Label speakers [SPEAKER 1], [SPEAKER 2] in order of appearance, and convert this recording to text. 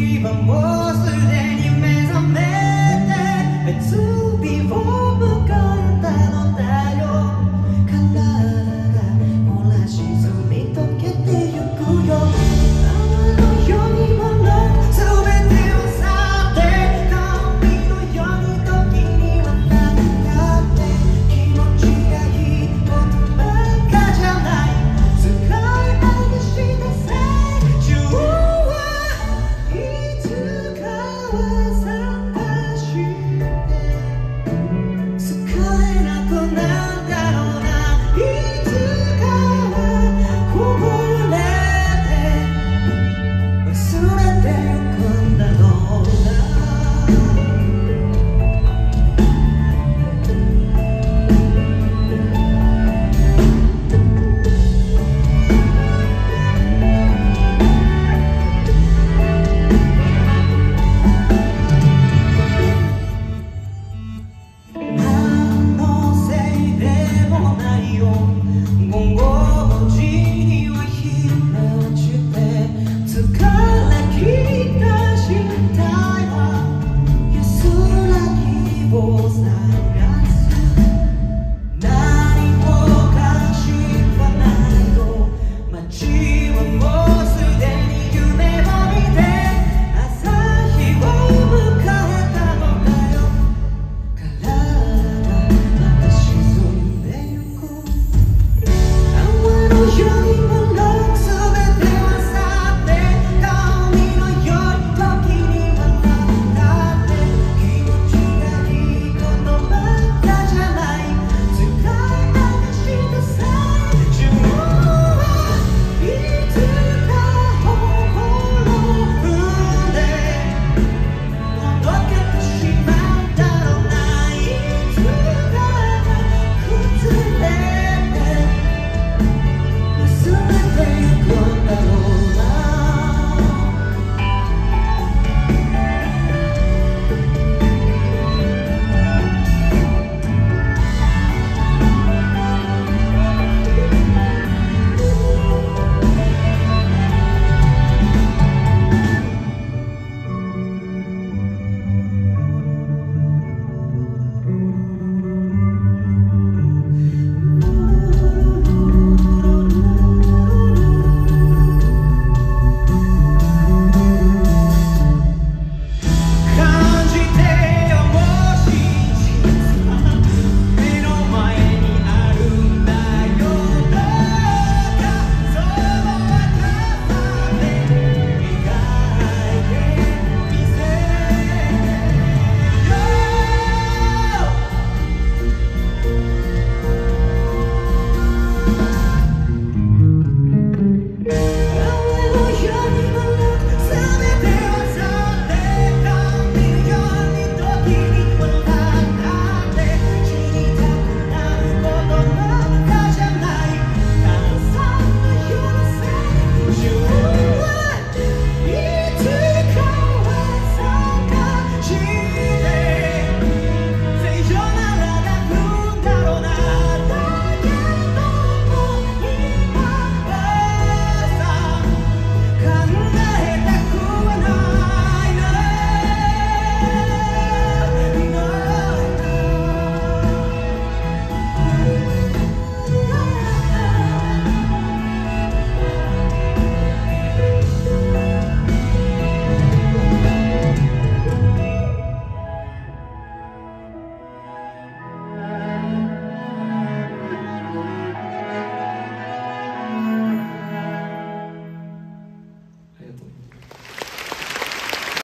[SPEAKER 1] even more. now.